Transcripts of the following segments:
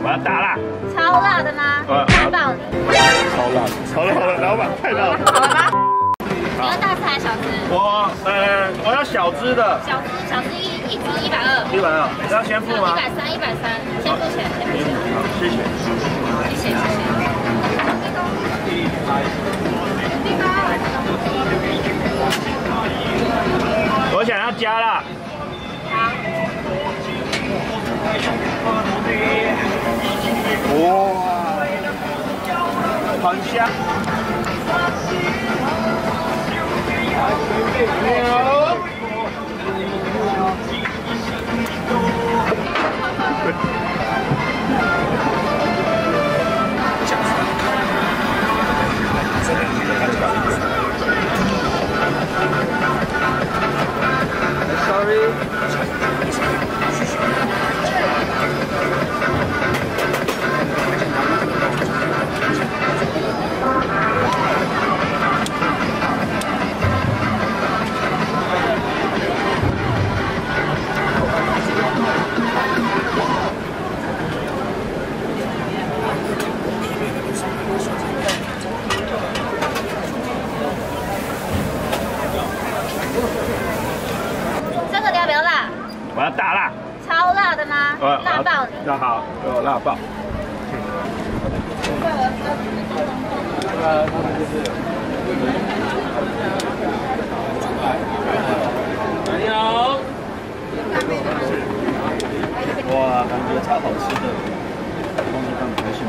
我要打辣，超辣的吗？呃辣爆你！超辣，超辣的，老板太辣了。好了吗？你要大只还是小只？我呃，我要小只的，小只，小只一一只一百二，一百二，要先付吗？一百三，一百三，先付钱，先付钱，好，谢谢。谢谢谢谢。我想要加辣。哇，很香。那好，给我辣爆。你好。哇，感觉超好吃的。忘记放开心。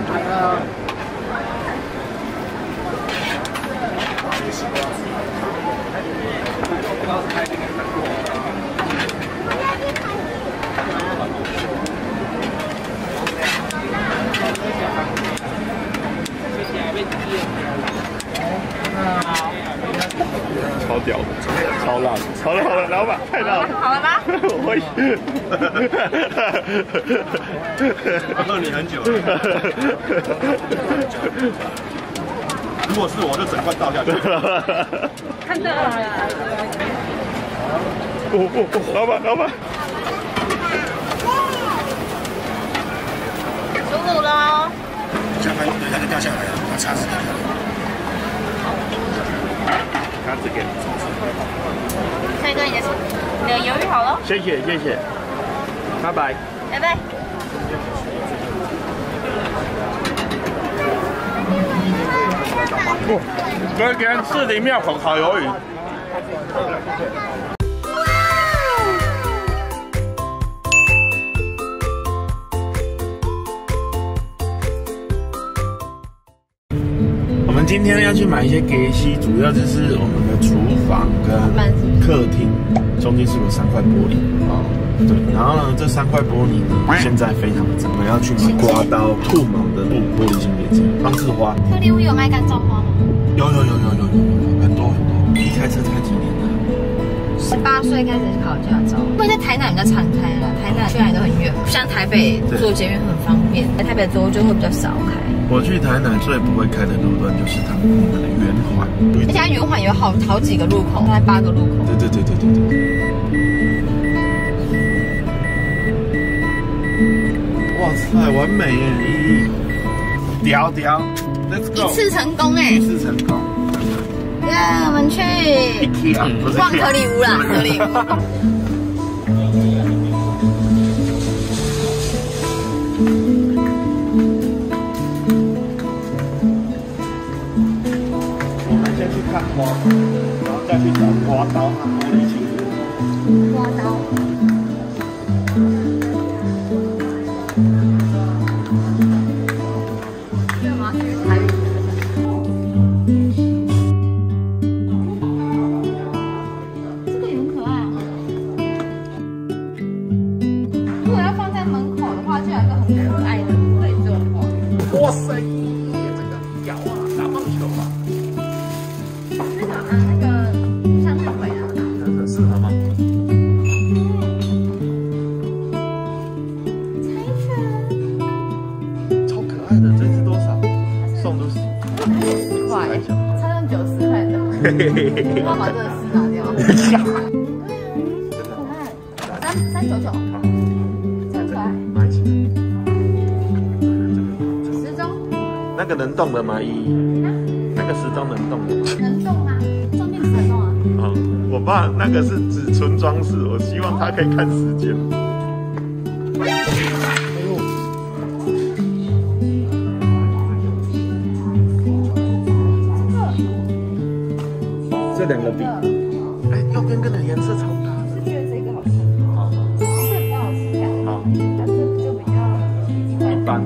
超屌的，超辣的，超辣的，老板太辣了。好了吗？我会。我恨你很久了。如果是我，就整罐倒下去。看到了。不不不，老板老板，出炉喽！下班对，它就掉下来了，把叉子掉下来。卡子给，可以跟你的你的鱿鱼好了，谢谢谢谢，拜拜。拜拜。不，哥给人士林庙口烤鱿鱼。今天要去买一些隔西，主要就是我们的厨房跟客厅中间是有三块玻璃。哦。对，然后呢，这三块玻璃呢，现在非常的脏，我们要去买刮刀、兔毛的布玻璃清洁剂、放置花。特利屋有卖干燥花吗？有有有有有有有很多很多。你开车开几年了？十八岁开始考驾照，因为在台南比较常开了，台南去哪里都很远，不像台北坐捷运很方便，在台北坐就会比较少开。我去台南最不会开的路段就是他们的圆环，而且它圆环有好好几个路口，大概八个路口。对对对对对对。哇塞，完美耶！屌屌，Let's 一！次成功哎、一次成功。耶、我们去逛可里屋啦，可里屋。我们先去看花，然后再去找刮刀和玻璃清洁。刮刀。哇塞，这个屌啊，打棒球啊，那个啊，那个向日葵啊。这个适合吗？超可爱的，这只多少？送都是十块，差成九十块的。嘿嘿嘿嘿要把这个丝拿掉。可爱，三三九九，那个能动的吗？一，那个时钟能动的吗？能动吗？装电池能动啊？哦，我爸那个是只纯装饰，我希望他可以看时间。这两个比，哎，右边跟的颜色超搭。是觉得这个好吃，好，这个比较好吃感，好，它这个就比较一般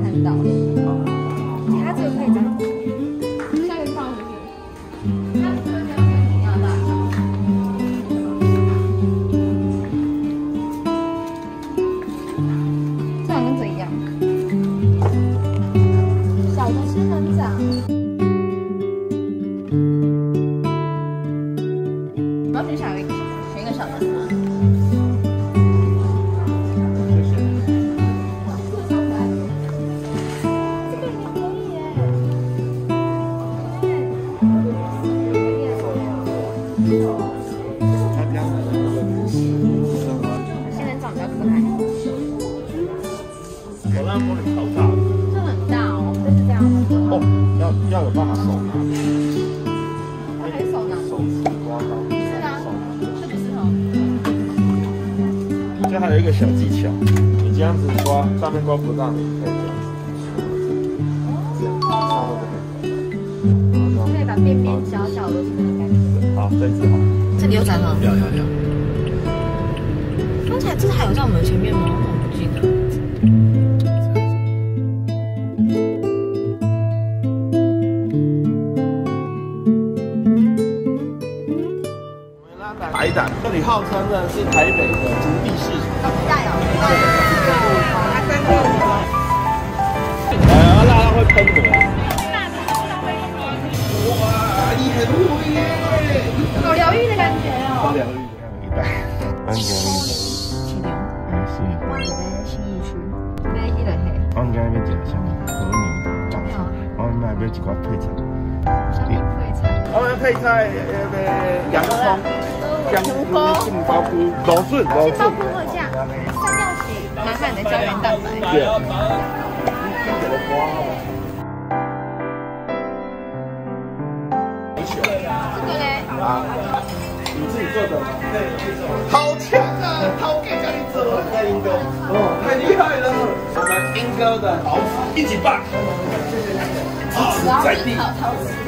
有一个小技巧，你这样子刮，上面刮不到，你可以这样子，这样，差不多可以。把边边角角都是那个感觉。好，这一只好。这里有展吗？要要要。刚才这还有在我们前面吗？我不记得。白胆，这里号称呢是台北的竹地市场。加油！哎呀，辣到会喷的。好疗愈的感觉哦。疗愈的一袋。安吉七六，是，我这边新义区，买一个黑，我们今日要食什么？和牛炸菜，我们买要一罐配菜。上面配菜，我们配菜呃洋葱、香菇、杏鲍菇、罗笋、罗杏鲍菇二价，三料洗，满满的胶原蛋白。对。这个嘞，啊，你自己做的吗？好强啊！涛哥教你做，太英哥，哦，太厉害了！我们英哥的陶瓷一起办，支持在地。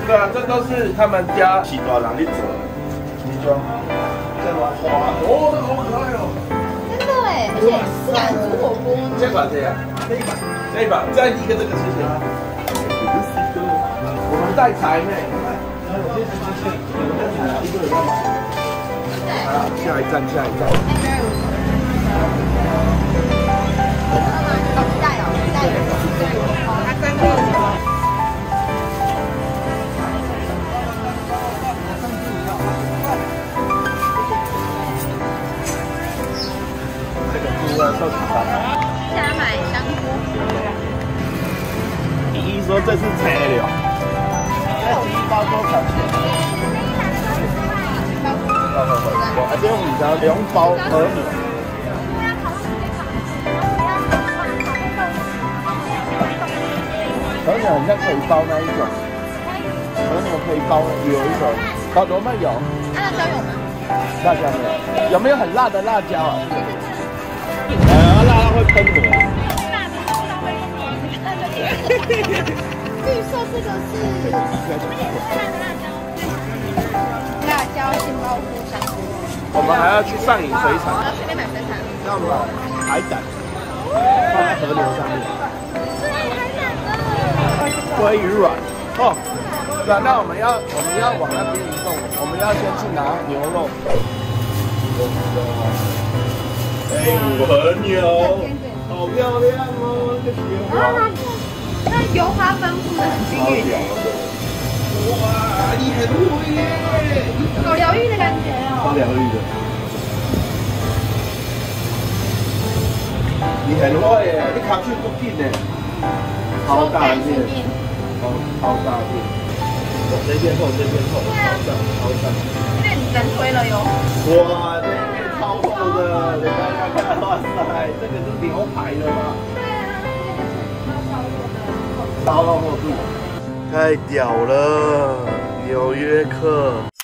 对啊，这都是他们家许多人去做的，你说这么花，哦，这好可爱哦！这款这样，这一把，这一把，再一个这个事情。我们带财呢，谢谢谢谢，你们带财啊，一个。啊，下一站，下一站。好期待哦，期待有。好好好，我这五条两包和牛。和牛好像可以包那一种，和牛可以包有一种，包罗曼有，辣椒有吗？辣椒没有？有没有很辣的辣椒啊？呃，辣到会喷的。绿色这个是辣椒、杏鲍菇、香菇。我们还要去上影水产，然后顺便买水产。要买海胆，放在河流上面。鲑鱼卵。哦，那我们要我们要往那边移动，我们要先去拿牛肉。哎，和牛，好漂亮哦，这个雪花。那油花分布的很均匀，哇，你很会耶！好疗愈的。你很会耶，你卡去不近呢，超大片，超超大片，我这边厚，这边厚，超赞，超赞。有点能推了哟。哇，这边超厚的，你看看看，哇塞，这个是牛排的吗？对啊，超超厚的。厚度，太屌了，纽约客。